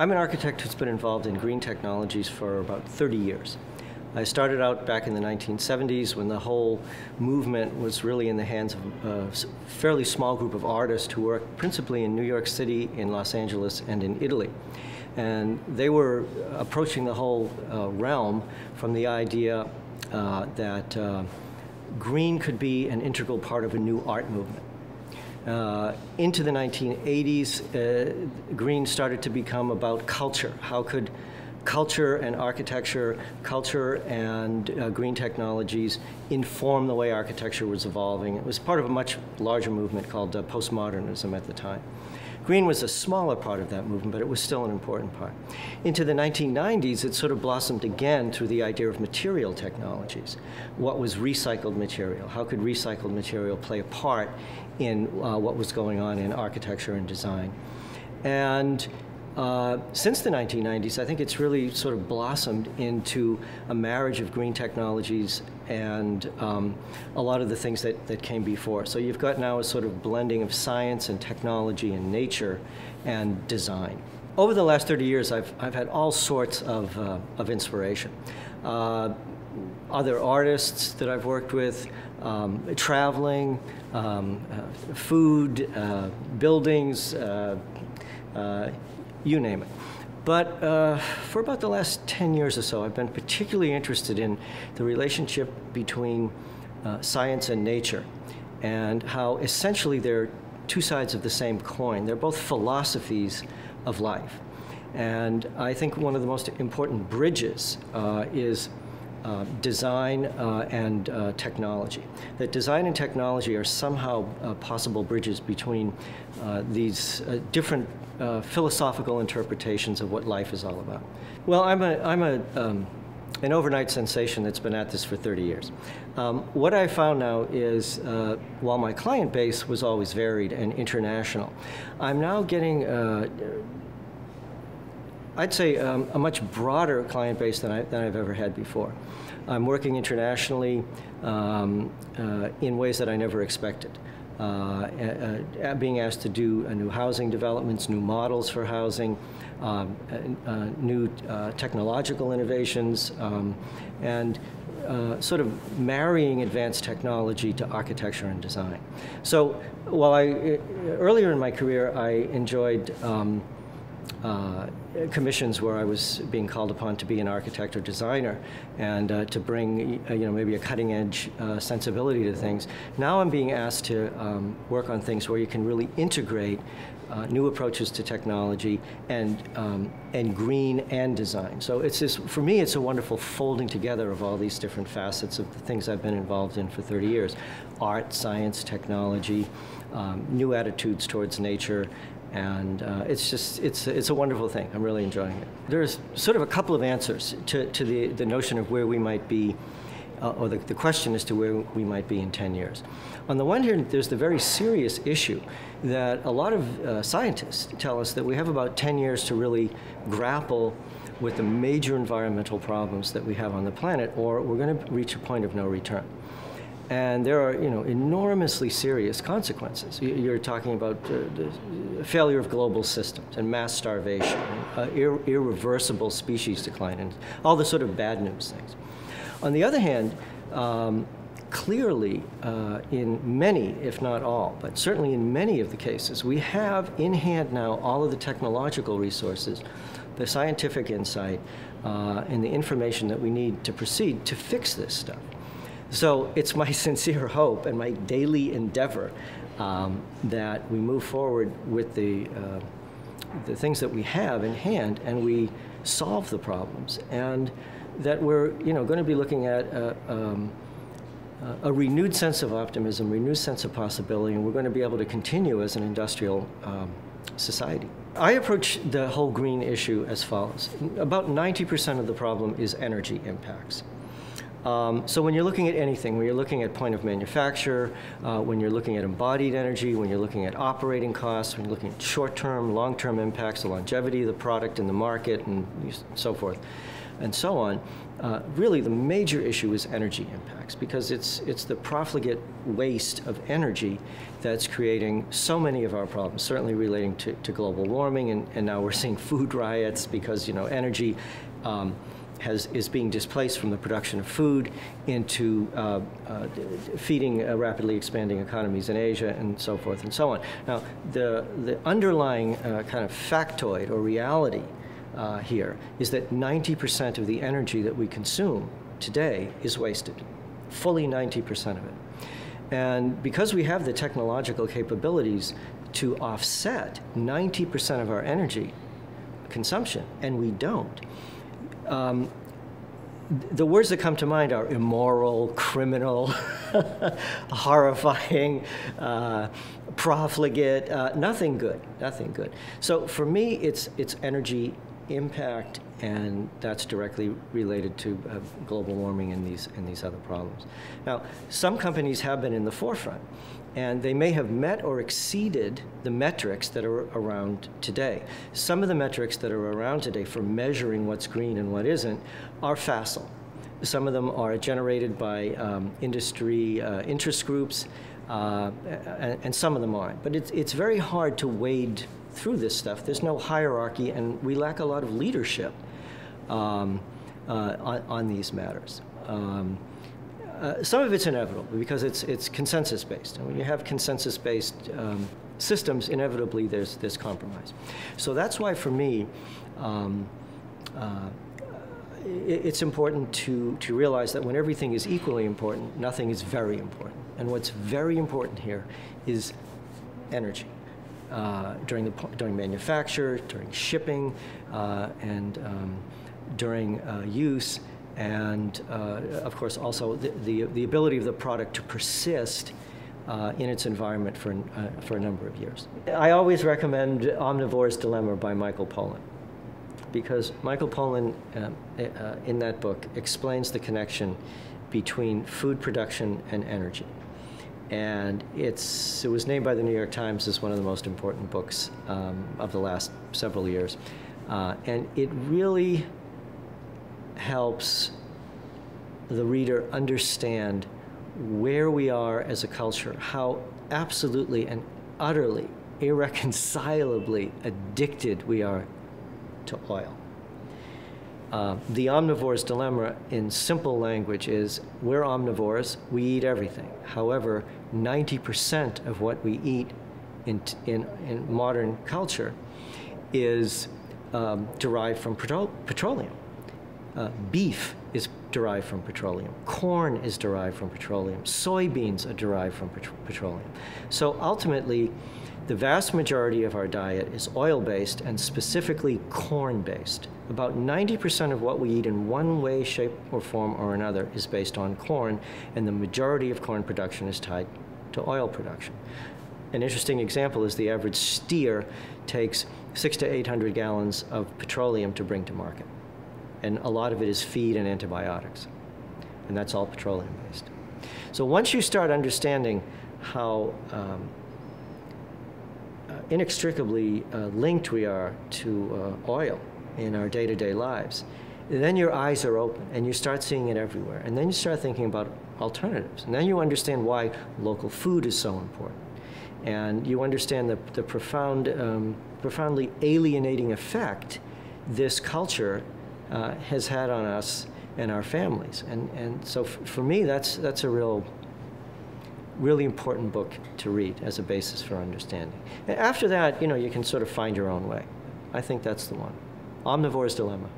I'm an architect who's been involved in green technologies for about 30 years. I started out back in the 1970s when the whole movement was really in the hands of a fairly small group of artists who worked principally in New York City, in Los Angeles, and in Italy. And they were approaching the whole uh, realm from the idea uh, that uh, green could be an integral part of a new art movement. Uh, into the 1980s, uh, green started to become about culture. How could culture and architecture, culture and uh, green technologies inform the way architecture was evolving? It was part of a much larger movement called uh, postmodernism at the time. Green was a smaller part of that movement, but it was still an important part. Into the 1990s, it sort of blossomed again through the idea of material technologies. What was recycled material? How could recycled material play a part in uh, what was going on in architecture and design? And uh, since the 1990s, I think it's really sort of blossomed into a marriage of green technologies and um, a lot of the things that, that came before. So you've got now a sort of blending of science and technology and nature and design. Over the last 30 years, I've, I've had all sorts of, uh, of inspiration. Uh, other artists that I've worked with, um, traveling, um, uh, food, uh, buildings, uh, you name it. But uh, for about the last 10 years or so, I've been particularly interested in the relationship between uh, science and nature and how essentially they're two sides of the same coin. They're both philosophies of life. And I think one of the most important bridges uh, is uh, design uh, and uh, technology. That design and technology are somehow uh, possible bridges between uh, these different philosophical interpretations of what life is all about. Well, I'm a, I'm a um, an overnight sensation that's been at this for 30 years. Um, what I found now is, while my client base was always varied and international, I'm now getting, I'd say, um, a much broader client base than, I, than I've ever had before. I'm working internationally um, uh, in ways that I never expected. Uh, uh, being asked to do uh, new housing developments, new models for housing, um, uh, uh, new technological innovations, um, and sort of marrying advanced technology to architecture and design. So while I, earlier in my career, I enjoyed um, uh, commissions where I was being called upon to be an architect or designer and uh, to bring, you know, maybe a cutting edge uh, sensibility to things. Now I'm being asked to um, work on things where you can really integrate uh, new approaches to technology and um, and green and design. So it's this for me. It's a wonderful folding together of all these different facets of the things I've been involved in for 30 years: art, science, technology, um, new attitudes towards nature, and uh, it's just it's it's a wonderful thing. I'm really enjoying it. There's sort of a couple of answers to, to the, the notion of where we might be, uh, or the, the question as to where we might be in 10 years. On the one hand, there's the very serious issue that a lot of uh, scientists tell us that we have about 10 years to really grapple with the major environmental problems that we have on the planet, or we're going to reach a point of no return. And there are, you know, enormously serious consequences. You're talking about uh, the failure of global systems and mass starvation, uh, ir irreversible species decline, and all the sort of bad news things. On the other hand, um, clearly, uh, in many, if not all, but certainly in many of the cases, we have in hand now all of the technological resources, the scientific insight, uh, and the information that we need to proceed to fix this stuff. So it's my sincere hope and my daily endeavor um, that we move forward with the, uh, the things that we have in hand and we solve the problems. And that we're you know, going to be looking at a, um, a renewed sense of optimism, renewed sense of possibility, and we're going to be able to continue as an industrial um, society. I approach the whole green issue as follows. About 90% of the problem is energy impacts. Um, so when you're looking at anything, when you're looking at point of manufacture, uh, when you're looking at embodied energy, when you're looking at operating costs, when you're looking at short-term, long-term impacts, the longevity of the product in the market, and so forth, and so on, uh, really the major issue is energy impacts because it's, it's the profligate waste of energy that's creating so many of our problems, certainly relating to, to global warming, and, and now we're seeing food riots because, you know, energy um, has, is being displaced from the production of food into uh, uh, feeding uh, rapidly expanding economies in Asia and so forth and so on. Now, the, the underlying uh, kind of factoid or reality uh, here is that 90% of the energy that we consume today is wasted, fully 90% of it. And because we have the technological capabilities to offset 90% of our energy consumption, and we don't, um, the words that come to mind are immoral, criminal, horrifying, uh, profligate, uh, nothing good, nothing good. So for me, it's, it's energy impact, and that's directly related to uh, global warming and these, and these other problems. Now, some companies have been in the forefront, and they may have met or exceeded the metrics that are around today. Some of the metrics that are around today for measuring what's green and what isn't are facile. Some of them are generated by um, industry uh, interest groups, uh, and, and, some of them aren't. But it's, it's very hard to wade through this stuff. There's no hierarchy, and we lack a lot of leadership um, uh, on, on, these matters. Um, uh, some of it's inevitable because it's, it's consensus based. And when you have consensus based um, systems, inevitably there's, there's compromise. So that's why, for me, um, uh, it, it's important to, to realize that when everything is equally important, nothing is very important. And what's very important here is energy. Uh, during, the, during manufacture, during shipping, uh, and um, during uh, use, and uh, of course also the, the, the, ability of the product to persist uh, in its environment for, uh, for a number of years. I always recommend Omnivore's Dilemma by Michael Pollan because Michael Pollan uh, uh, in that book explains the connection between food production and energy. And it's, it was named by the New York Times as one of the most important books um, of the last several years. Uh, and it really helps the reader understand where we are as a culture, how absolutely and utterly, irreconcilably addicted we are to oil. Uh, the omnivore's dilemma in simple language is we're omnivores, we eat everything. However, 90% of what we eat in, in, in modern culture is um, derived from petro petroleum. Uh, beef is derived from petroleum. Corn is derived from petroleum. Soybeans are derived from pet petroleum. So ultimately, the vast majority of our diet is oil-based and specifically corn-based. About 90% of what we eat in one way, shape, or form or another is based on corn, and the majority of corn production is tied to oil production. An interesting example is the average steer takes six to 800 gallons of petroleum to bring to market and a lot of it is feed and antibiotics. And that's all petroleum based. So once you start understanding how um, uh, inextricably uh, linked we are to uh, oil in our day to day lives, then your eyes are open and you start seeing it everywhere. And then you start thinking about alternatives. And then you understand why local food is so important. And you understand the, the profound, um, profoundly alienating effect this culture uh, has had on us and our families. And, and so for me, that's, that's a real, really important book to read as a basis for understanding. And after that, you know, you can sort of find your own way. I think that's the one. Omnivore's Dilemma.